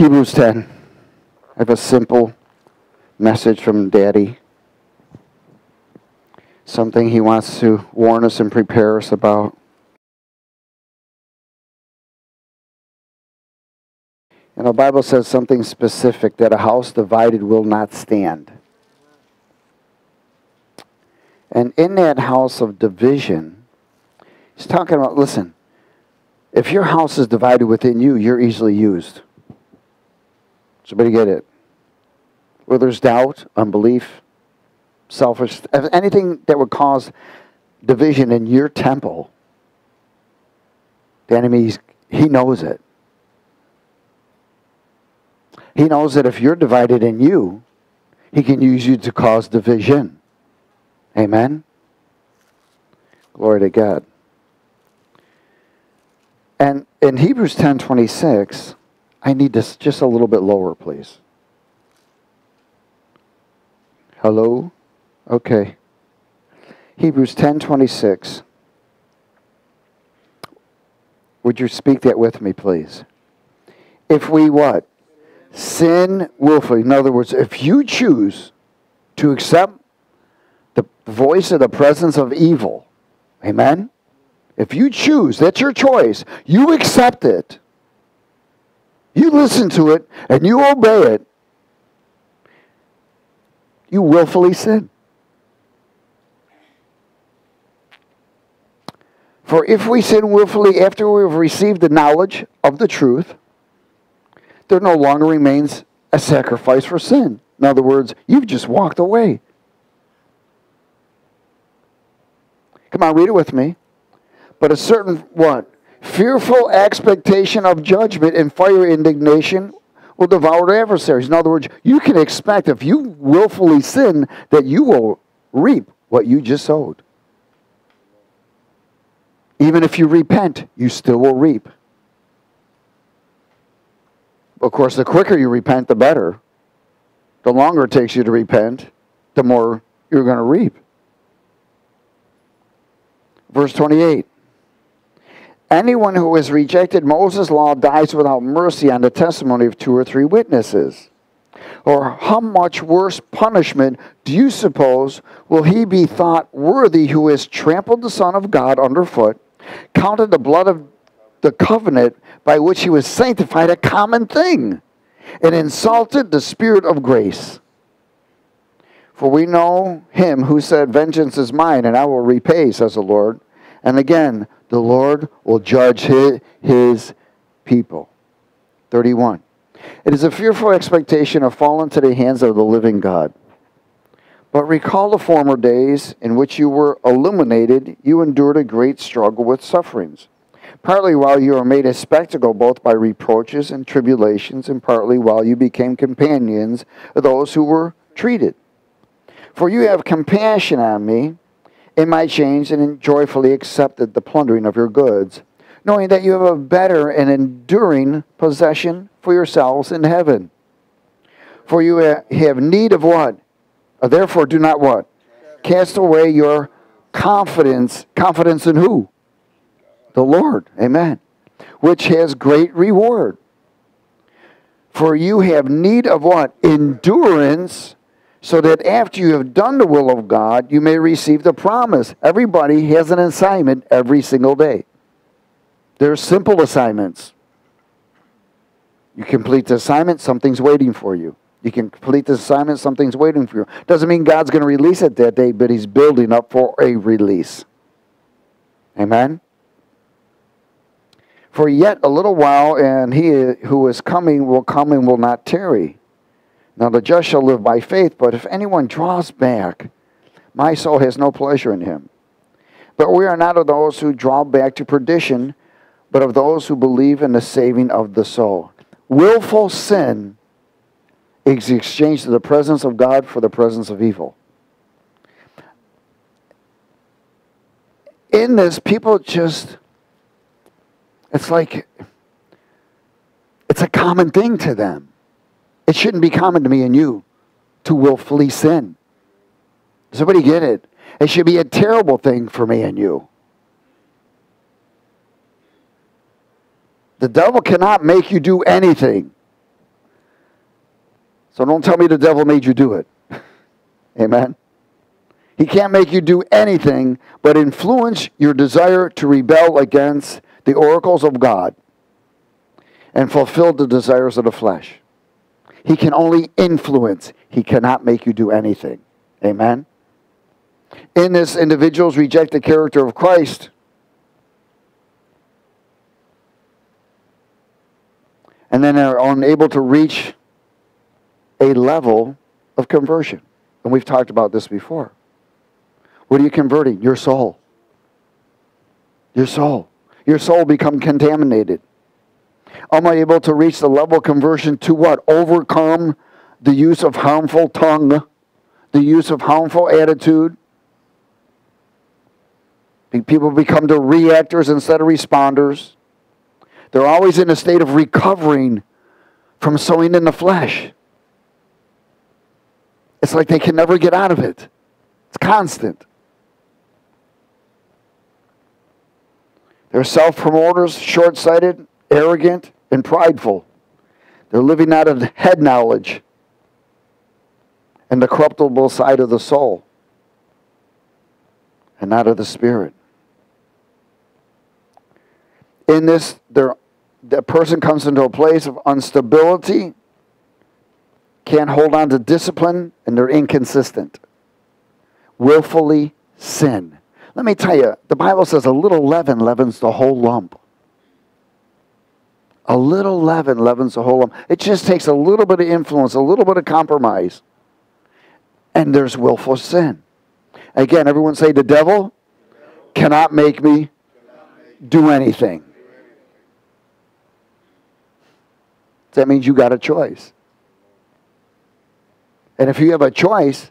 Hebrews 10. I have a simple message from Daddy. Something he wants to warn us and prepare us about. And the Bible says something specific that a house divided will not stand. And in that house of division, he's talking about listen, if your house is divided within you, you're easily used. Somebody get it? Where there's doubt, unbelief, selfish, anything that would cause division in your temple, the enemy, he knows it. He knows that if you're divided in you, he can use you to cause division. Amen? Glory to God. And in Hebrews 10 26, I need this just a little bit lower, please. Hello? Okay. Hebrews 10 26. Would you speak that with me, please? If we what? Sin willfully. In other words, if you choose to accept the voice of the presence of evil, amen? If you choose, that's your choice, you accept it, you listen to it, and you obey it, you willfully sin. For if we sin willfully after we have received the knowledge of the truth, there no longer remains a sacrifice for sin. In other words, you've just walked away. Come on, read it with me. But a certain what? Fearful expectation of judgment and fire indignation will devour their adversaries. In other words, you can expect if you willfully sin that you will reap what you just sowed. Even if you repent, you still will reap. Of course, the quicker you repent, the better. The longer it takes you to repent, the more you're going to reap. Verse 28 Anyone who has rejected Moses' law dies without mercy on the testimony of two or three witnesses. Or how much worse punishment do you suppose will he be thought worthy who has trampled the Son of God underfoot, counted the blood of the covenant by which he was sanctified a common thing, and insulted the Spirit of grace? For we know him who said, Vengeance is mine, and I will repay, says the Lord. And again, the Lord will judge his, his people. 31. It is a fearful expectation of falling into the hands of the living God. But recall the former days in which you were illuminated, you endured a great struggle with sufferings. Partly while you were made a spectacle both by reproaches and tribulations, and partly while you became companions of those who were treated. For you have compassion on me in my chains and joyfully accepted the plundering of your goods, knowing that you have a better and enduring possession for yourselves in heaven. For you have need of what? Uh, therefore, do not what? Cast away your confidence. Confidence in who? The Lord. Amen. Which has great reward. For you have need of what? Endurance so that after you have done the will of God, you may receive the promise. Everybody has an assignment every single day. There are simple assignments. You complete the assignment, something's waiting for you. You can complete the assignment, something's waiting for you. Doesn't mean God's going to release it that day, but He's building up for a release. Amen? For yet a little while, and He who is coming will come and will not tarry. Now the just shall live by faith, but if anyone draws back, my soul has no pleasure in him. But we are not of those who draw back to perdition, but of those who believe in the saving of the soul. Willful sin is exchanged the presence of God for the presence of evil. In this, people just, it's like, it's a common thing to them. It shouldn't be common to me and you to willfully sin. Somebody get it? It should be a terrible thing for me and you. The devil cannot make you do anything. So don't tell me the devil made you do it. Amen. He can't make you do anything but influence your desire to rebel against the oracles of God and fulfill the desires of the flesh. He can only influence, he cannot make you do anything. Amen. In this, individuals reject the character of Christ. And then are unable to reach a level of conversion. And we've talked about this before. What are you converting? Your soul. Your soul. Your soul become contaminated. Am I able to reach the level of conversion to what? Overcome the use of harmful tongue, the use of harmful attitude. People become the reactors instead of responders. They're always in a state of recovering from sowing in the flesh. It's like they can never get out of it. It's constant. They're self promoters, short sighted, arrogant, and prideful. They're living out of head knowledge and the corruptible side of the soul and not of the spirit. In this, the person comes into a place of instability, can't hold on to discipline, and they're inconsistent. Willfully sin. Let me tell you, the Bible says a little leaven leavens the whole lump. A little leaven leavens the whole lump. It just takes a little bit of influence, a little bit of compromise, and there's willful sin. Again, everyone say, the devil cannot make me do anything. That means you got a choice. And if you have a choice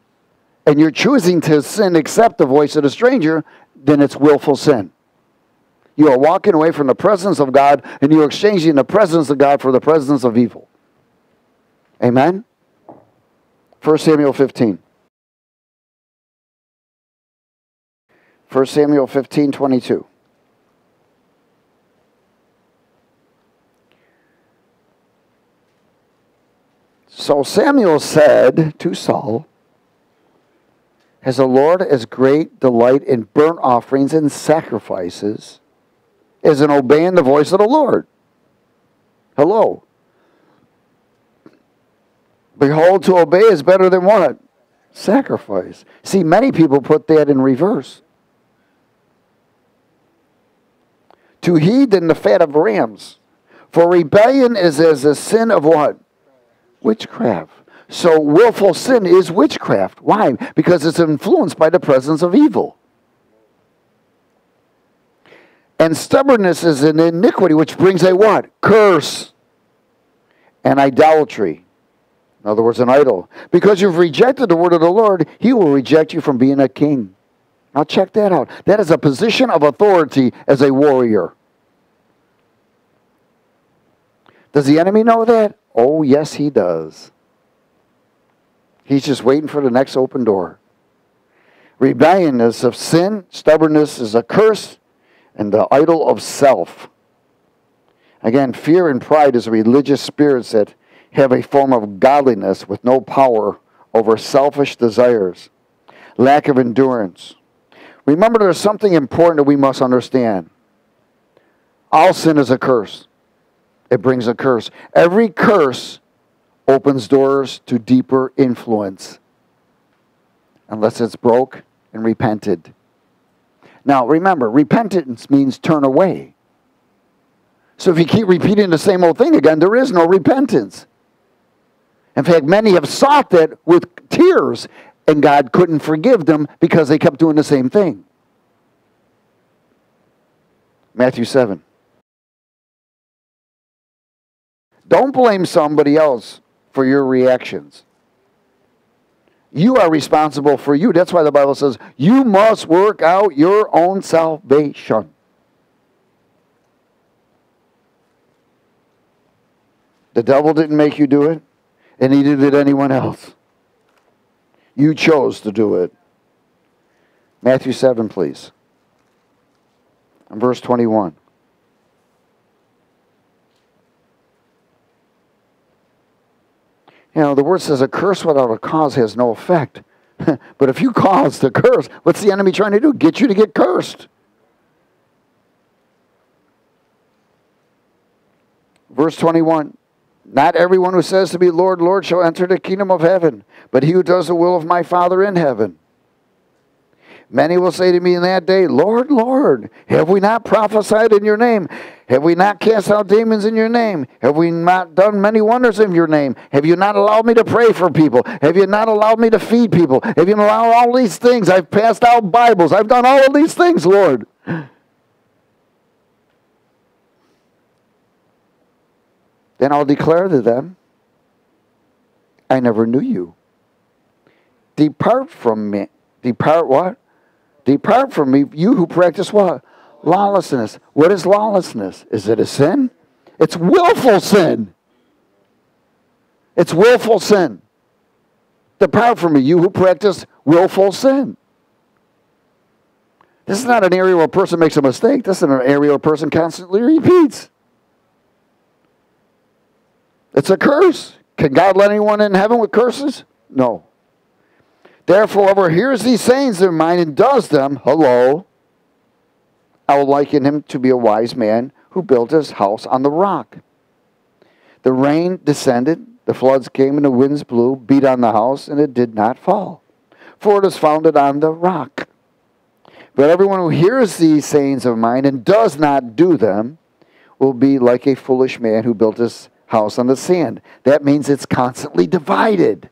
and you're choosing to sin, accept the voice of the stranger, then it's willful sin. You are walking away from the presence of God and you're exchanging the presence of God for the presence of evil. Amen? 1 Samuel 15. 1 Samuel 15, 22. So Samuel said to Saul, Has the Lord as great delight in burnt offerings and sacrifices is in obeying the voice of the Lord. Hello. Behold, to obey is better than what? Sacrifice. See, many people put that in reverse. To heed than the fat of rams. For rebellion is as a sin of what? Witchcraft. So willful sin is witchcraft. Why? Because it's influenced by the presence of evil. And stubbornness is an iniquity which brings a what? Curse and idolatry. In other words, an idol. Because you've rejected the word of the Lord, he will reject you from being a king. Now check that out. That is a position of authority as a warrior. Does the enemy know that? Oh, yes, he does. He's just waiting for the next open door. Rebellion is of sin, stubbornness is a curse, and the idol of self. Again, fear and pride is religious spirits that have a form of godliness with no power over selfish desires, lack of endurance. Remember, there's something important that we must understand. All sin is a curse, it brings a curse. Every curse opens doors to deeper influence unless it's broke and repented. Now, remember, repentance means turn away. So if you keep repeating the same old thing again, there is no repentance. In fact, many have sought that with tears, and God couldn't forgive them because they kept doing the same thing. Matthew 7. Don't blame somebody else for your reactions. You are responsible for you. That's why the Bible says you must work out your own salvation. The devil didn't make you do it, and neither did anyone else. You chose to do it. Matthew 7, please. And verse 21. You know, the word says a curse without a cause has no effect. but if you cause the curse, what's the enemy trying to do? Get you to get cursed. Verse 21 Not everyone who says to me, Lord, Lord, shall enter the kingdom of heaven, but he who does the will of my Father in heaven. Many will say to me in that day, Lord, Lord, have we not prophesied in your name? Have we not cast out demons in your name? Have we not done many wonders in your name? Have you not allowed me to pray for people? Have you not allowed me to feed people? Have you not allowed all these things? I've passed out Bibles. I've done all of these things, Lord. Then I'll declare to them, I never knew you. Depart from me. Depart what? Depart from me, you who practice what? Lawlessness. What is lawlessness? Is it a sin? It's willful sin. It's willful sin. Depart from me, you who practice willful sin. This is not an area where a person makes a mistake. This is an area where a person constantly repeats. It's a curse. Can God let anyone in heaven with curses? No. Therefore, whoever hears these sayings of mine and does them, hello, I will liken him to be a wise man who built his house on the rock. The rain descended, the floods came, and the winds blew, beat on the house, and it did not fall, for it is founded on the rock. But everyone who hears these sayings of mine and does not do them will be like a foolish man who built his house on the sand. That means it's constantly divided.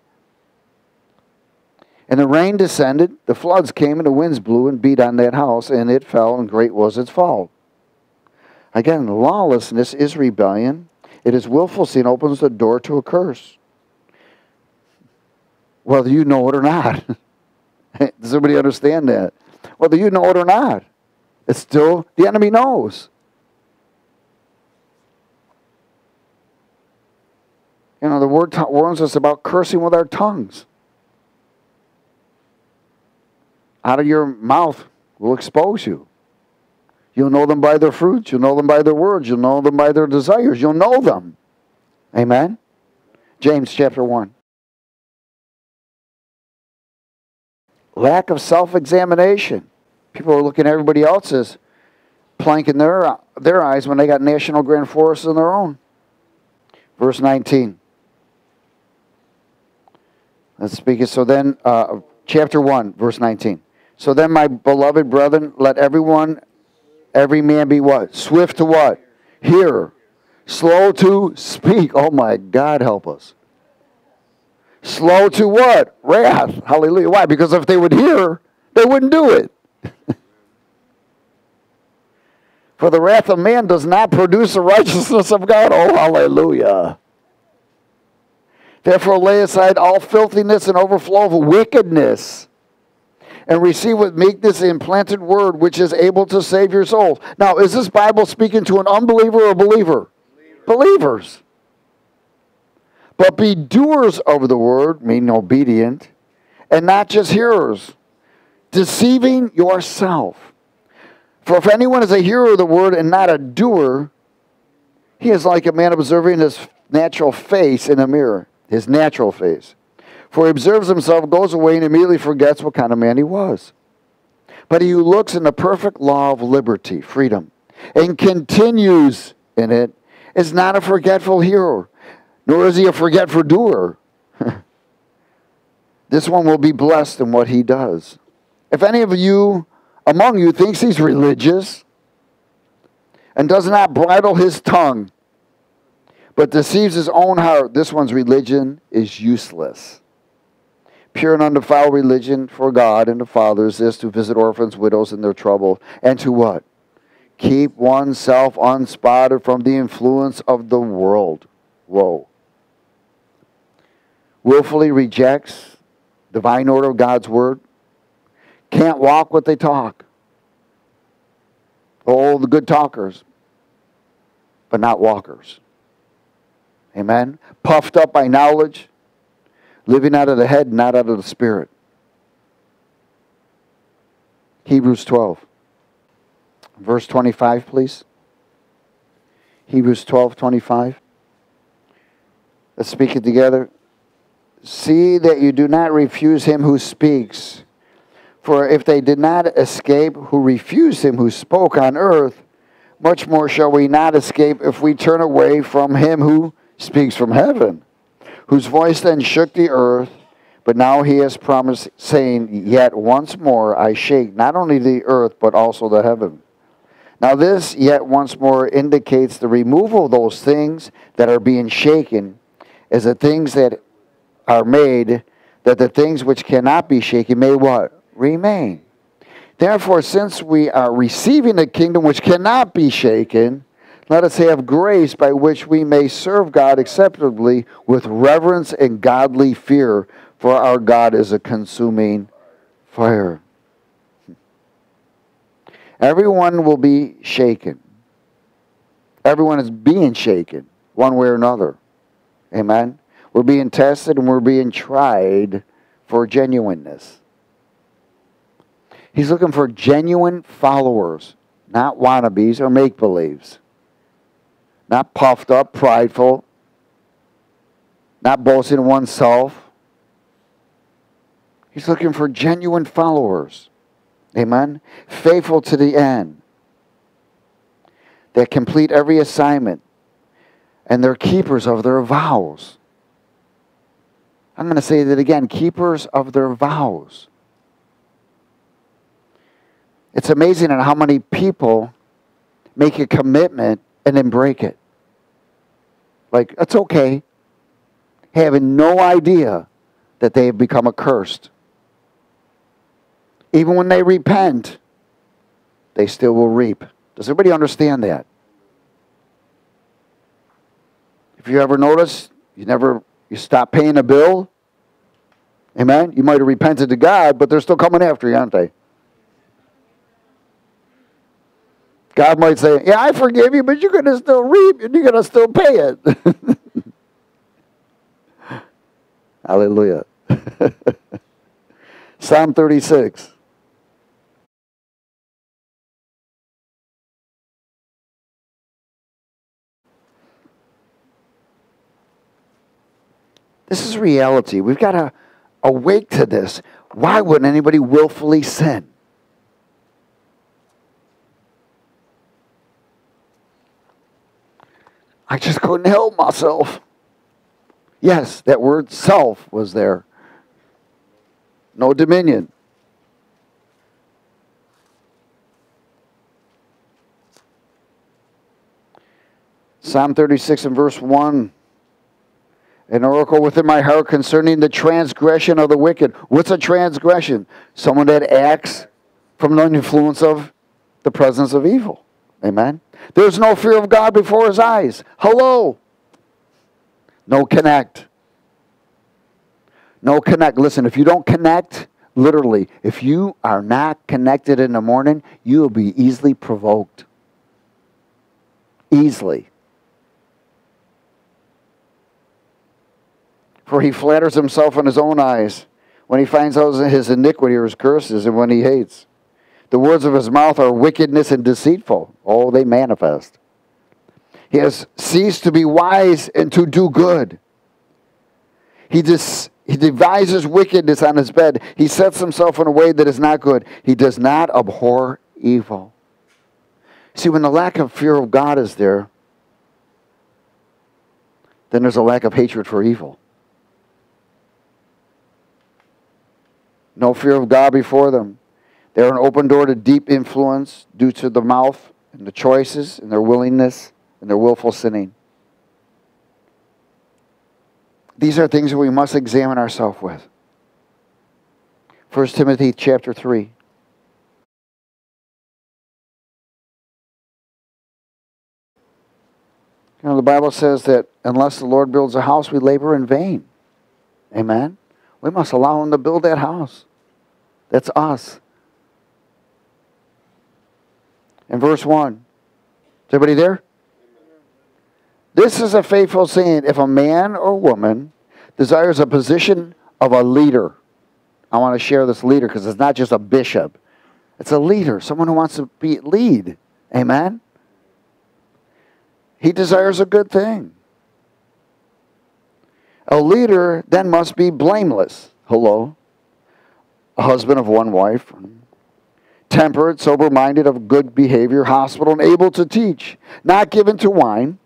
And the rain descended, the floods came, and the winds blew and beat on that house, and it fell, and great was its fall. Again, lawlessness is rebellion. It is willful sin, opens the door to a curse. Whether you know it or not. Does everybody understand that? Whether you know it or not, it's still, the enemy knows. You know, the word warns us about cursing with our tongues. Out of your mouth will expose you. You'll know them by their fruits. You'll know them by their words. You'll know them by their desires. You'll know them. Amen? James chapter 1. Lack of self examination. People are looking at everybody else's plank in their, their eyes when they got national grand forests in their own. Verse 19. Let's speak it. So then, uh, chapter 1, verse 19. So then, my beloved brethren, let everyone, every man be what? Swift to what? Hear. Slow to speak. Oh my God, help us. Slow to what? Wrath. Hallelujah. Why? Because if they would hear, they wouldn't do it. For the wrath of man does not produce the righteousness of God. Oh, hallelujah. Therefore, lay aside all filthiness and overflow of wickedness and receive with meekness the implanted word which is able to save your souls. Now, is this Bible speaking to an unbeliever or a believer? Believers. But be doers of the word, meaning obedient, and not just hearers, deceiving yourself. For if anyone is a hearer of the word and not a doer, he is like a man observing his natural face in a mirror, his natural face. For he observes himself, goes away, and immediately forgets what kind of man he was. But he who looks in the perfect law of liberty, freedom, and continues in it, is not a forgetful hearer, nor is he a forgetful doer. this one will be blessed in what he does. If any of you among you thinks he's religious and does not bridle his tongue, but deceives his own heart, this one's religion is useless pure and undefiled religion for God and the Father is to visit orphans, widows in their trouble, and to what? Keep oneself unspotted from the influence of the world. Whoa. Willfully rejects the divine order of God's word. Can't walk what they talk. Oh, the good talkers, but not walkers. Amen. Puffed up by knowledge living out of the head, not out of the spirit. Hebrews 12. Verse 25, please. Hebrews 12, 25. Let's speak it together. See that you do not refuse him who speaks. For if they did not escape who refused him who spoke on earth, much more shall we not escape if we turn away from him who speaks from heaven, whose voice then shook the earth. But now he has promised, saying, Yet once more I shake not only the earth, but also the heaven. Now, this yet once more indicates the removal of those things that are being shaken as the things that are made, that the things which cannot be shaken may what? Remain. Therefore, since we are receiving a kingdom which cannot be shaken, let us have grace by which we may serve God acceptably with reverence and godly fear, for our God is a consuming fire. Everyone will be shaken. Everyone is being shaken, one way or another. Amen? We're being tested and we're being tried for genuineness. He's looking for genuine followers, not wannabes or make believes. Not puffed up, prideful, not boasting in oneself. He's looking for genuine followers. Amen. Faithful to the end. That complete every assignment. And they're keepers of their vows. I'm going to say that again keepers of their vows. It's amazing at how many people make a commitment and then break it. Like, that's okay. Having no idea that they have become accursed. Even when they repent, they still will reap. Does everybody understand that? If you ever notice, you never you stop paying a bill. Amen. You might have repented to God, but they're still coming after you, aren't they? God might say, Yeah, I forgive you, but you're going to still reap and you're going to still pay it. Hallelujah. Psalm 36. This is reality. We've got to awake to this. Why wouldn't anybody willfully sin? I just couldn't help myself. Yes, that word self was there. No dominion. Psalm 36 and verse 1 an oracle within my heart concerning the transgression of the wicked. What's a transgression? Someone that acts from the influence of the presence of evil. Amen. There's no fear of God before his eyes. Hello. No connect. No connect. Listen, if you don't connect, literally, if you are not connected in the morning, you will be easily provoked. Easily. For he flatters himself in his own eyes when he finds out his iniquity or his curses and when he hates. The words of his mouth are wickedness and deceitful. Oh, they manifest. He has ceased to be wise and to do good. He, dis, he devises wickedness on his bed. He sets himself in a way that is not good. He does not abhor evil. See, when the lack of fear of God is there, then there's a lack of hatred for evil. no fear of God before them. They're an open door to deep influence due to the mouth and the choices and their willingness and their willful sinning. These are things that we must examine ourselves with. 1 Timothy chapter 3. You know, the Bible says that unless the Lord builds a house, we labor in vain. Amen? We must allow Him to build that house. That's us. In verse 1. Is everybody there? This is a faithful saying. If a man or woman desires a position of a leader, I want to share this leader because it's not just a bishop. It's a leader, someone who wants to be lead. Amen? He desires a good thing. A leader then must be blameless. Hello? A husband of one wife, temperate, sober minded, of good behavior, hospitable, and able to teach, not given to wine,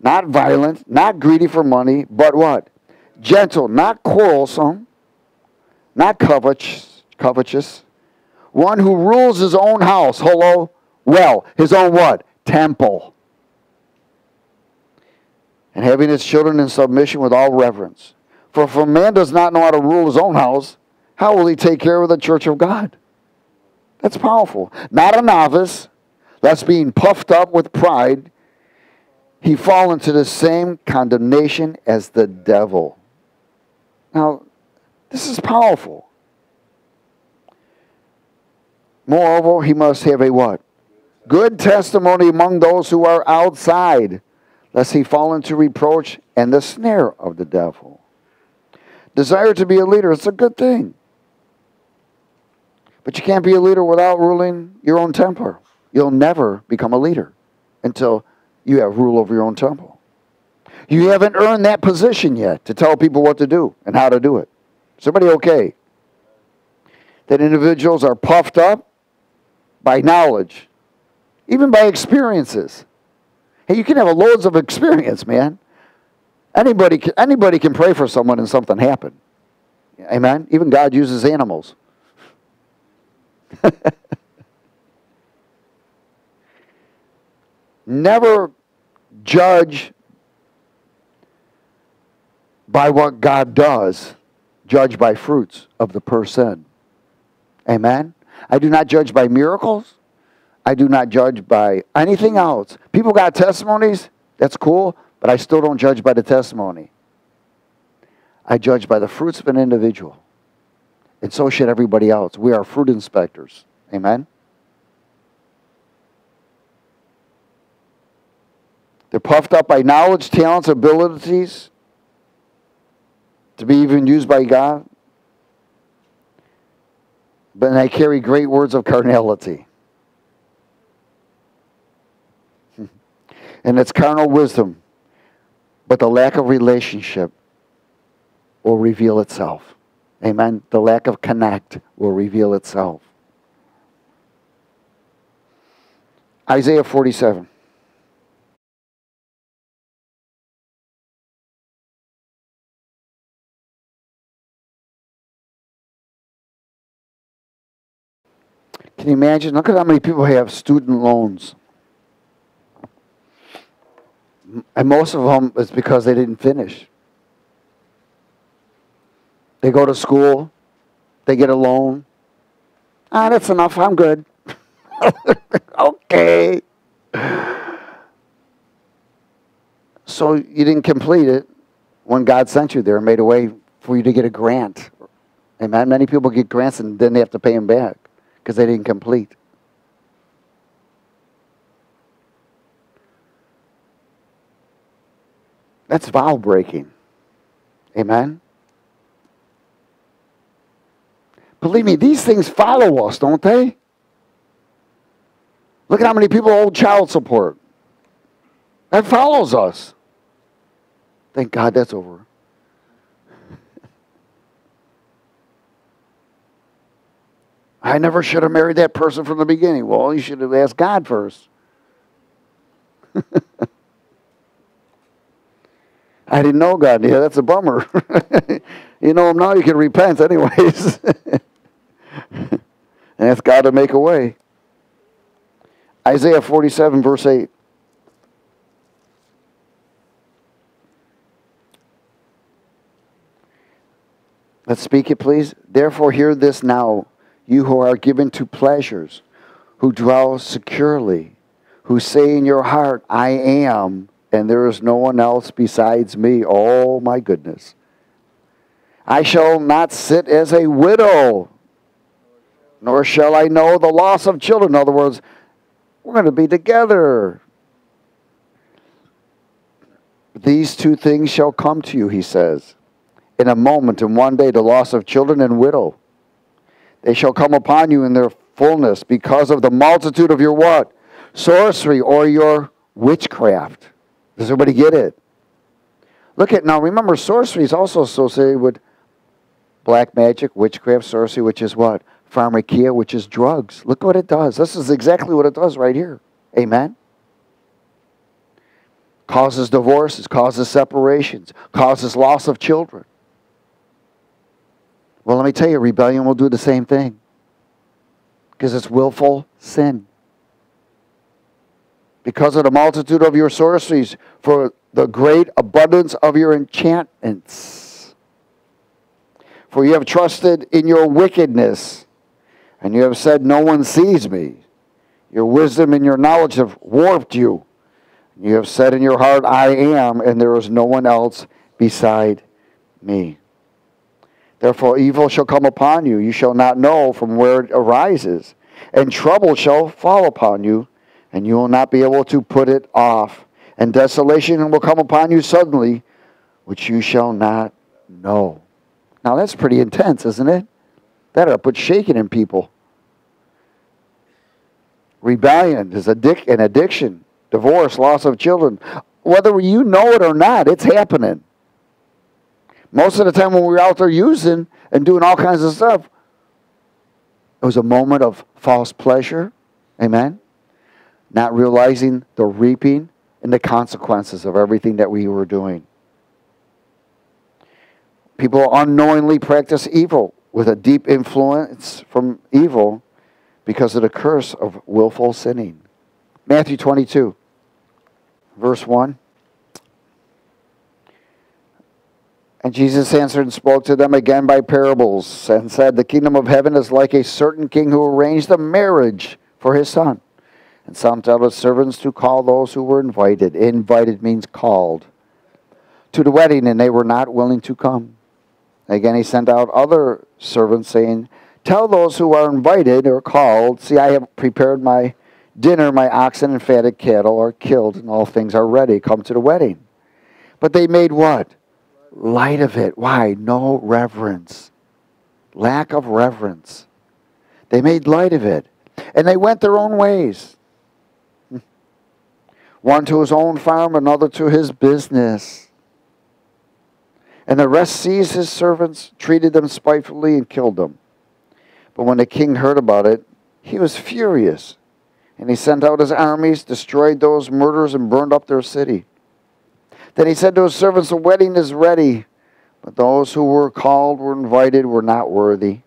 not violent, not greedy for money, but what? Gentle, not quarrelsome, not covetous, covetous. One who rules his own house. Hello? Well, his own what? Temple. And having his children in submission with all reverence. For if a man does not know how to rule his own house, how will he take care of the church of God? That's powerful. Not a novice, that's being puffed up with pride. He fall into the same condemnation as the devil. Now, this is powerful. Moreover, he must have a what? Good testimony among those who are outside, lest he fall into reproach and the snare of the devil. Desire to be a leader, it's a good thing. But you can't be a leader without ruling your own temper. You'll never become a leader until you have rule over your own temple. You haven't earned that position yet to tell people what to do and how to do it. Somebody okay? That individuals are puffed up by knowledge, even by experiences. Hey, you can have loads of experience, man. Anybody can, anybody can pray for someone and something happen. Amen? Even God uses animals. Never judge by what God does, judge by fruits of the person. Amen? I do not judge by miracles. I do not judge by anything else. People got testimonies, that's cool, but I still don't judge by the testimony. I judge by the fruits of an individual. And so should everybody else. We are fruit inspectors. Amen? They're puffed up by knowledge, talents, abilities to be even used by God. But they carry great words of carnality. and it's carnal wisdom. But the lack of relationship will reveal itself. Amen. The lack of connect will reveal itself. Isaiah 47. Can you imagine? Look at how many people have student loans. And most of them is because they didn't finish. They go to school, they get a loan. Ah, that's enough. I'm good. okay. So you didn't complete it when God sent you there and made a way for you to get a grant. Amen. Many people get grants and then they have to pay them back because they didn't complete. That's vow breaking. Amen. Believe me, these things follow us, don't they? Look at how many people owe child support. That follows us. Thank God that's over. I never should have married that person from the beginning. Well, you should have asked God first. I didn't know God. Yeah, that's a bummer. you know him now, you can repent anyways. and ask God to make a way. Isaiah 47, verse 8. Let's speak it, please. Therefore, hear this now, you who are given to pleasures, who dwell securely, who say in your heart, I am, and there is no one else besides me. Oh, my goodness. I shall not sit as a widow, nor shall I know the loss of children. In other words, we're going to be together. These two things shall come to you, he says. In a moment, in one day, the loss of children and widow. They shall come upon you in their fullness because of the multitude of your what? Sorcery or your witchcraft. Does everybody get it? Look at now, remember, sorcery is also associated with black magic, witchcraft, sorcery, which is what? Pharmakeia, which is drugs. Look what it does. This is exactly what it does right here. Amen. Causes divorces, causes separations, causes loss of children. Well, let me tell you, rebellion will do the same thing because it's willful sin. Because of the multitude of your sorceries, for the great abundance of your enchantments. For you have trusted in your wickedness, and you have said, No one sees me. Your wisdom and your knowledge have warped you. You have said in your heart, I am, and there is no one else beside me. Therefore, evil shall come upon you. You shall not know from where it arises. And trouble shall fall upon you, and you will not be able to put it off. And desolation will come upon you suddenly, which you shall not know. Now, that's pretty intense, isn't it? That'll put shaking in people. Rebellion is addic- an addiction, divorce, loss of children. Whether you know it or not, it's happening. Most of the time when we were out there using and doing all kinds of stuff, it was a moment of false pleasure. Amen. Not realizing the reaping and the consequences of everything that we were doing. People unknowingly practice evil with a deep influence from evil because of the curse of willful sinning. Matthew 22, verse 1. And Jesus answered and spoke to them again by parables, and said, The kingdom of heaven is like a certain king who arranged a marriage for his son, and sent out his servants to call those who were invited. Invited means called to the wedding, and they were not willing to come. Again, he sent out other servants, saying, Tell those who are invited or called, See, I have prepared my dinner, my oxen and fatted cattle are killed, and all things are ready. Come to the wedding. But they made what? light of it. Why? No reverence. Lack of reverence. They made light of it. And they went their own ways. One to his own farm, another to his business. And the rest seized his servants, treated them spitefully, and killed them. But when the king heard about it, he was furious. And he sent out his armies, destroyed those murderers, and burned up their city. Then he said to his servants, The wedding is ready, but those who were called, were invited, were not worthy.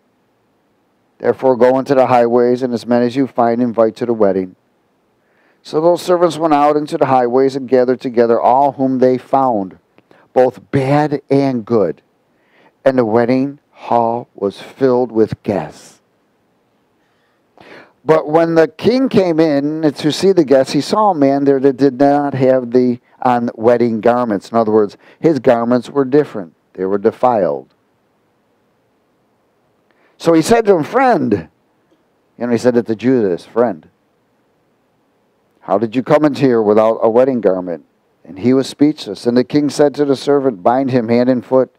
Therefore, go into the highways, and as many as you find, invite to the wedding. So those servants went out into the highways and gathered together all whom they found, both bad and good. And the wedding hall was filled with guests. But when the king came in to see the guests, he saw a man there that did not have the on wedding garments. In other words, his garments were different. They were defiled. So he said to him, Friend, know, he said it to Judas, Friend, how did you come into here without a wedding garment? And he was speechless. And the king said to the servant, Bind him hand and foot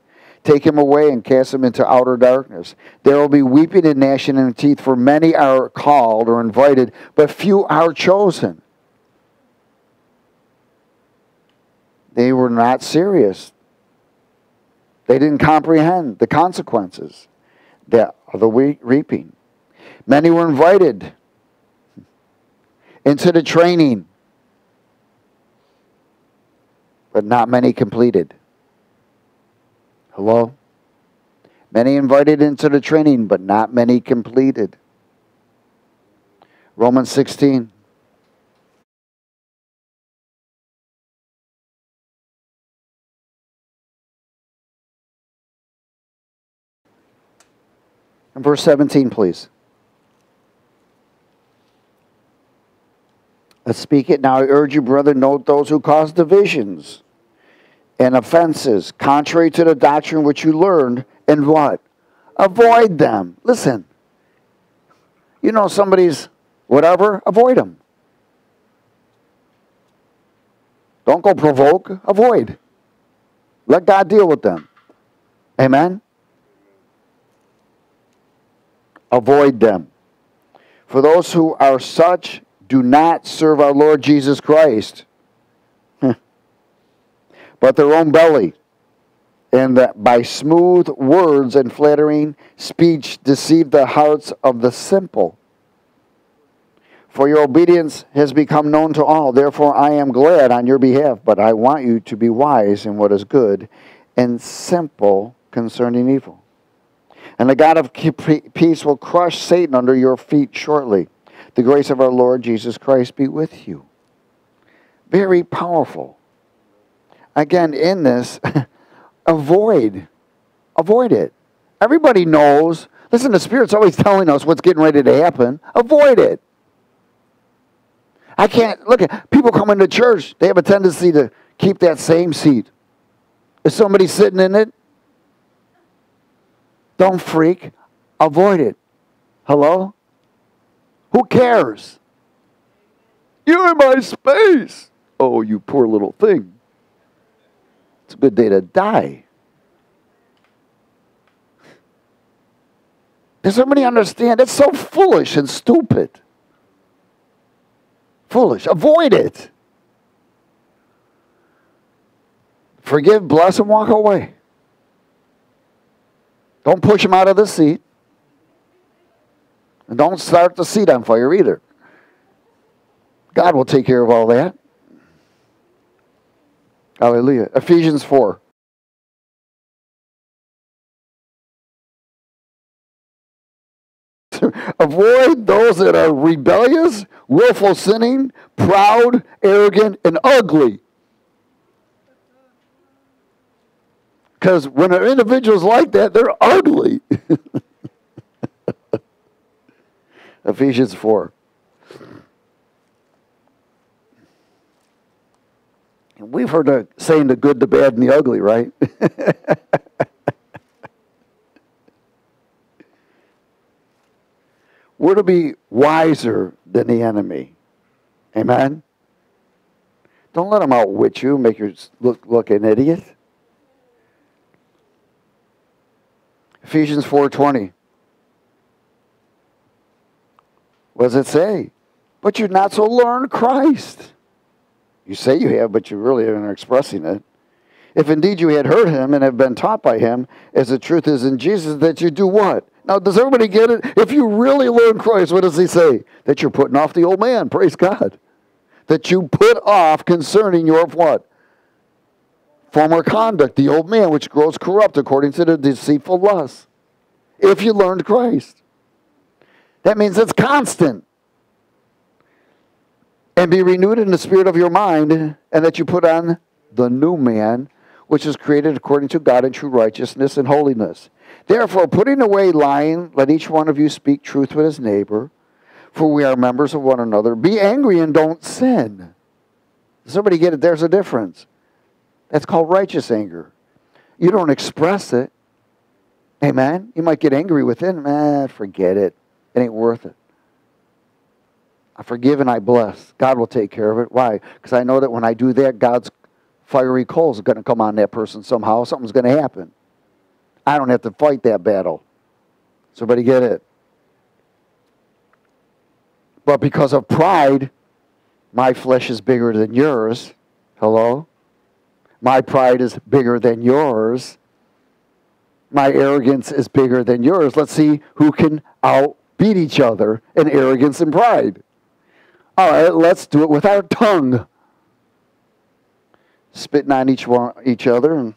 Take him away and cast him into outer darkness. There will be weeping and gnashing of teeth, for many are called or invited, but few are chosen. They were not serious. They didn't comprehend the consequences of the reaping. Many were invited into the training, but not many completed. Hello? Many invited into the training, but not many completed. Romans 16. And verse 17, please. Let's speak it now. I urge you, brother, note those who cause divisions and offenses contrary to the doctrine which you learned, and what? Avoid them. Listen, you know somebody's whatever, avoid them. Don't go provoke, avoid. Let God deal with them. Amen? Avoid them. For those who are such do not serve our Lord Jesus Christ but their own belly, and that by smooth words and flattering speech deceive the hearts of the simple. For your obedience has become known to all. Therefore, I am glad on your behalf, but I want you to be wise in what is good and simple concerning evil. And the God of peace will crush Satan under your feet shortly. The grace of our Lord Jesus Christ be with you. Very powerful. Again, in this, avoid. Avoid it. Everybody knows. Listen, the Spirit's always telling us what's getting ready to happen. Avoid it. I can't look at people coming to church, they have a tendency to keep that same seat. Is somebody sitting in it? Don't freak. Avoid it. Hello? Who cares? You're in my space. Oh, you poor little thing. It's a good day to die. Does somebody understand? It's so foolish and stupid. Foolish. Avoid it. Forgive, bless, and walk away. Don't push him out of the seat. And don't start the seat on fire either. God will take care of all that. Hallelujah. Ephesians 4. Avoid those that are rebellious, willful sinning, proud, arrogant, and ugly. Because when an individual's like that, they're ugly. Ephesians 4. We've heard the saying the good, the bad, and the ugly, right? We're to be wiser than the enemy. Amen? Don't let them outwit you, make you look, look an idiot. Ephesians 4.20. What does it say? But you're not so learned Christ. You say you have, but you really aren't expressing it. If indeed you had heard him and have been taught by him, as the truth is in Jesus, that you do what? Now, does everybody get it? If you really learn Christ, what does he say? That you're putting off the old man. Praise God. That you put off concerning your what? Former conduct, the old man, which grows corrupt according to the deceitful lust. If you learned Christ. That means it's constant. And be renewed in the spirit of your mind, and that you put on the new man, which is created according to God in true righteousness and holiness. Therefore, putting away lying, let each one of you speak truth with his neighbor, for we are members of one another. Be angry and don't sin. Somebody get it? There's a difference. That's called righteous anger. You don't express it. Amen. You might get angry within. Man, forget it. It ain't worth it. I forgive and I bless. God will take care of it. Why? Because I know that when I do that, God's fiery coals are going to come on that person somehow. Something's going to happen. I don't have to fight that battle. Somebody get it? But because of pride, my flesh is bigger than yours. Hello? My pride is bigger than yours. My arrogance is bigger than yours. Let's see who can outbeat each other in arrogance and pride. All right, let's do it with our tongue. Spitting on each one, each other and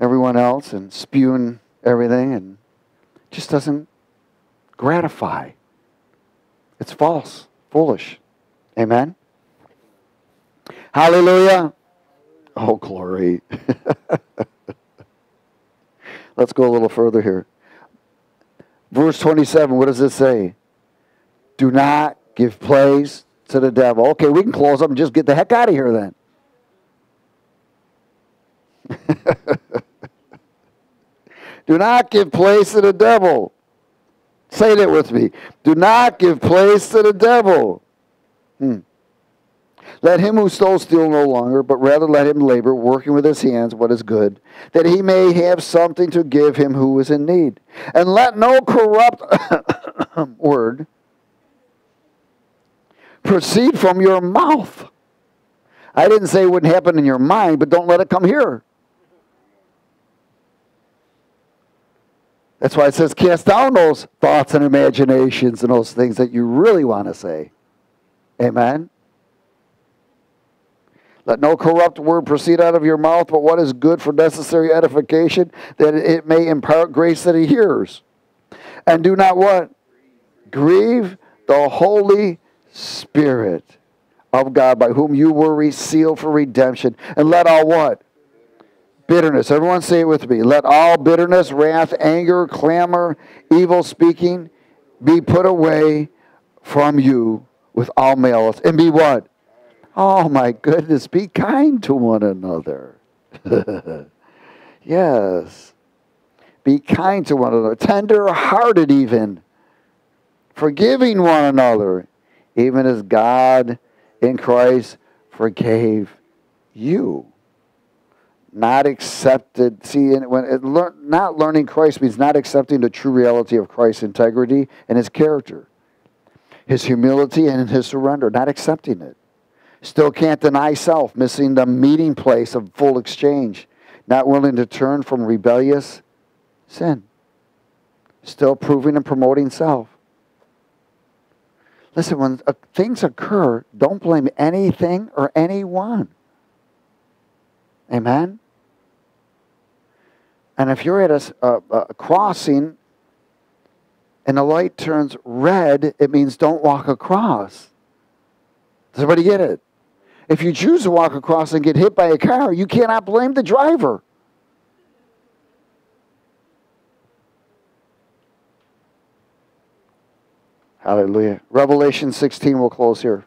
everyone else and spewing everything and just doesn't gratify. It's false, foolish. Amen? Hallelujah. Oh, glory. Let's go a little further here. Verse 27, what does it say? Do not give place to the devil. Okay, we can close up and just get the heck out of here then. Do not give place to the devil. Say that with me. Do not give place to the devil. Hmm. Let him who stole steal no longer, but rather let him labor, working with his hands what is good, that he may have something to give him who is in need. And let no corrupt word proceed from your mouth I didn't say it wouldn't happen in your mind, but don't let it come here. That's why it says cast down those thoughts and imaginations and those things that you really want to say. Amen. Let no corrupt word proceed out of your mouth, but what is good for necessary edification, that it may impart grace that he hears. And do not what? Grieve the Holy Spirit of God, by whom you were sealed for redemption. And let all what? Bitterness. Everyone say it with me. Let all bitterness, wrath, anger, clamor, evil speaking be put away from you with all malice. And be what? Oh my goodness, be kind to one another. yes. Be kind to one another, tender hearted even, forgiving one another, even as God in Christ forgave you. Not accepted. See, when it learn, not learning Christ means not accepting the true reality of Christ's integrity and his character, his humility and his surrender, not accepting it. Still can't deny self, missing the meeting place of full exchange, not willing to turn from rebellious sin. Still proving and promoting self. Listen, when uh, things occur, don't blame anything or anyone. Amen? And if you're at a, a, a, crossing and the light turns red, it means don't walk across. Does everybody get it? If you choose to walk across and get hit by a car, you cannot blame the driver. Hallelujah. Revelation 16 will close here.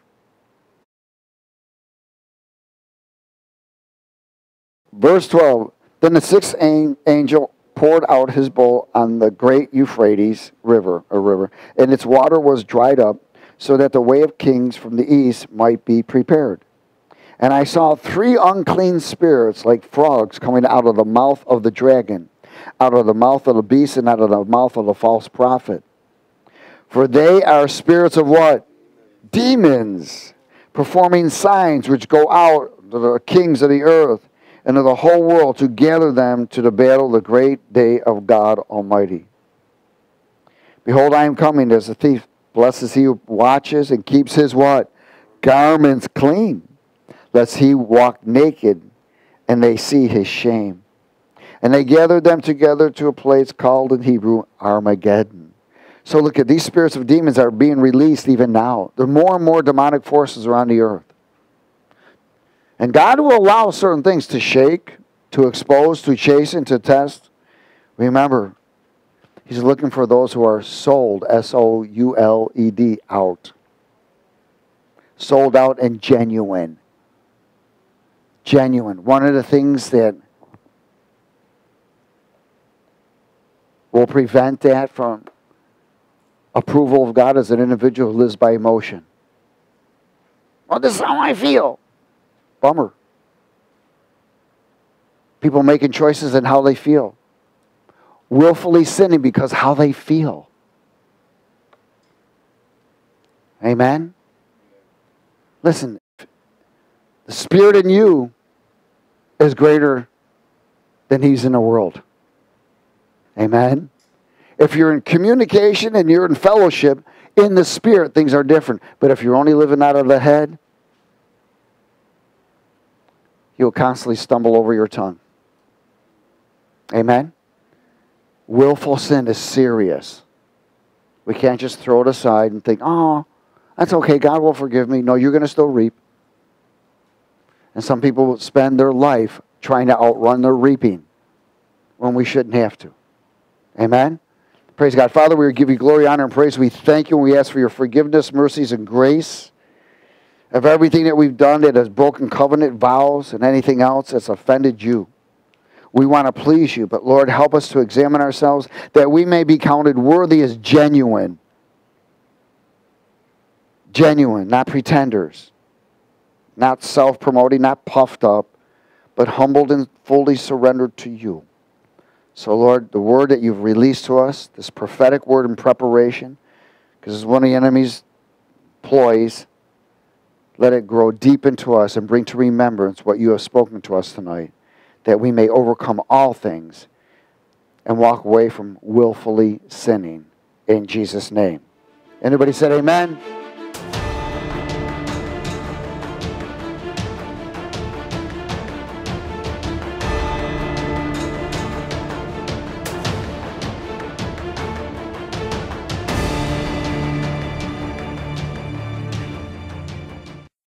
Verse 12 Then the sixth angel poured out his bowl on the great Euphrates river, a river, and its water was dried up, so that the way of kings from the east might be prepared. And I saw three unclean spirits like frogs coming out of the mouth of the dragon, out of the mouth of the beast, and out of the mouth of the false prophet. For they are spirits of what? Demons, performing signs which go out to the kings of the earth and to the whole world to gather them to the battle the great day of God Almighty. Behold, I am coming as a thief. Blessed is he who watches and keeps his what? Garments clean lest he walk naked and they see his shame. And they gathered them together to a place called in Hebrew Armageddon. So look at these spirits of demons are being released even now. There are more and more demonic forces around the earth. And God will allow certain things to shake, to expose, to chasten, to test. Remember, He's looking for those who are sold, S O U L E D, out. Sold out and genuine genuine. One of the things that will prevent that from approval of God is an individual who lives by emotion. Well, this is how I feel. Bummer. People making choices and how they feel. Willfully sinning because how they feel. Amen? Listen, the Spirit in you is greater than he's in the world. Amen. If you're in communication and you're in fellowship in the spirit, things are different. But if you're only living out of the head, you'll constantly stumble over your tongue. Amen. Willful sin is serious. We can't just throw it aside and think, oh, that's okay. God will forgive me. No, you're going to still reap. And some people will spend their life trying to outrun their reaping when we shouldn't have to. Amen? Praise God. Father, we give you glory, honor, and praise. We thank you and we ask for your forgiveness, mercies, and grace of everything that we've done that has broken covenant vows and anything else that's offended you. We want to please you, but Lord, help us to examine ourselves that we may be counted worthy as genuine. Genuine, not pretenders not self promoting, not puffed up, but humbled and fully surrendered to you. So, Lord, the word that you've released to us, this prophetic word in preparation, because it's one of the enemy's ploys, let it grow deep into us and bring to remembrance what you have spoken to us tonight, that we may overcome all things and walk away from willfully sinning. In Jesus' name. Anybody said amen?